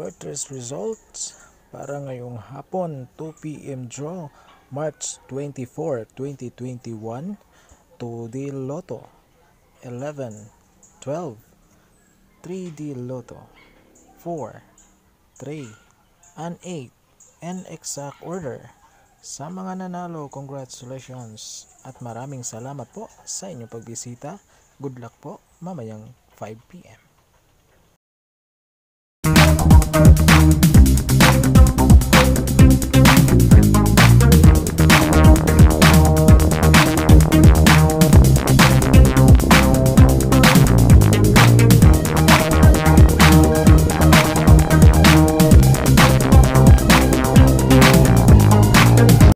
latest results para ngayong hapon 2pm draw March 24, 2021 2D Lotto 11, 12, 3D Lotto 4, 3, and 8 and exact order. Sa mga nanalo, congratulations at maraming salamat po sa inyong pagbisita. Good luck po mamayang 5pm. Thank